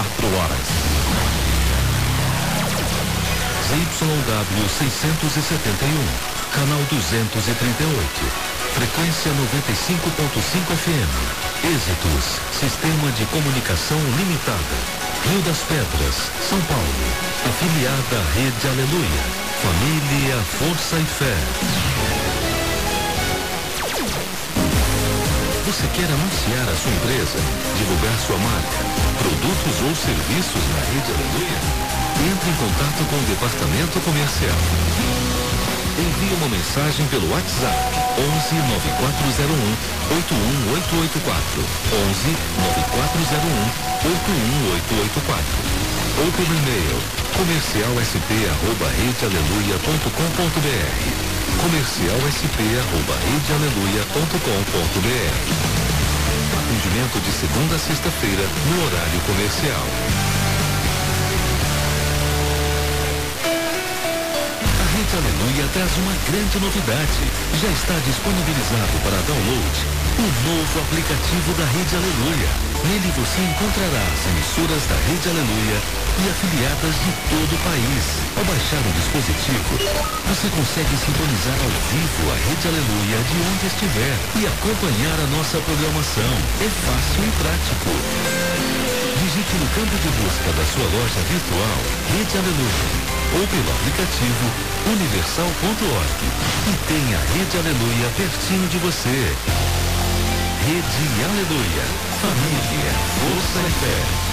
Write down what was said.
horas. ZYW 671, canal 238, frequência 95.5 FM. Êxitos, Sistema de Comunicação Limitada. Rio das Pedras, São Paulo. Afiliada à Rede Aleluia. Família, Força e Fé. Você quer anunciar a sua empresa, divulgar sua marca, produtos ou serviços na rede Aleluia? Entre em contato com o departamento comercial. Envie uma mensagem pelo WhatsApp 11 9401 81884 11 9401 81884 ou pelo e-mail comercialsp@redealeluia.com.br comercialsp.redealeluia.com.br Atendimento de segunda a sexta-feira, no horário comercial. A Rede Aleluia traz uma grande novidade. Já está disponibilizado para download o novo aplicativo da Rede Aleluia. Nele você encontrará as emissoras da Rede Aleluia e afiliadas de todo o país. Ao baixar o dispositivo, você consegue sintonizar ao vivo a Rede Aleluia de onde estiver e acompanhar a nossa programação. É fácil e prático. Digite no campo de busca da sua loja virtual Rede Aleluia ou pelo aplicativo universal.org e tenha a Rede Aleluia pertinho de você. Rede Aleluia. Família, força e fé.